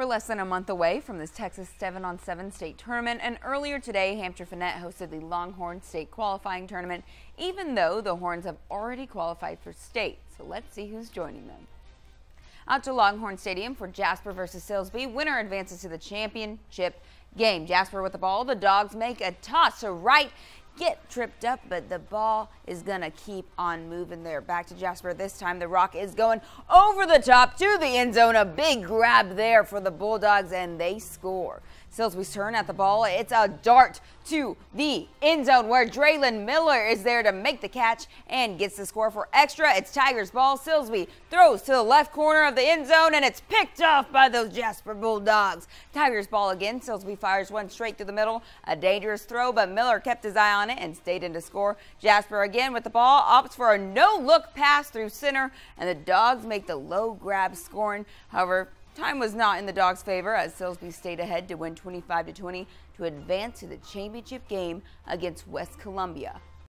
We're less than a month away from this Texas 7 on 7 state tournament, and earlier today, Hamshire-Fannett hosted the Longhorn State qualifying tournament, even though the Horns have already qualified for state. So let's see who's joining them. Out to Longhorn Stadium for Jasper versus Silsbee. Winner advances to the championship game. Jasper with the ball. The Dogs make a toss to right get tripped up, but the ball is going to keep on moving there. Back to Jasper this time. The Rock is going over the top to the end zone. A big grab there for the Bulldogs, and they score. Silsbee's turn at the ball. It's a dart to the end zone where Draylon Miller is there to make the catch and gets the score for extra. It's Tigers ball. Silsbee throws to the left corner of the end zone and it's picked off by those Jasper Bulldogs. Tigers ball again. Silsbee fires one straight through the middle. A dangerous throw, but Miller kept his eye on it and stayed in to score. Jasper again with the ball opts for a no-look pass through center and the Dogs make the low grab scoring. However, Time was not in the Dogs' favor as Silsbee stayed ahead to win 25 to 20 to advance to the championship game against West Columbia.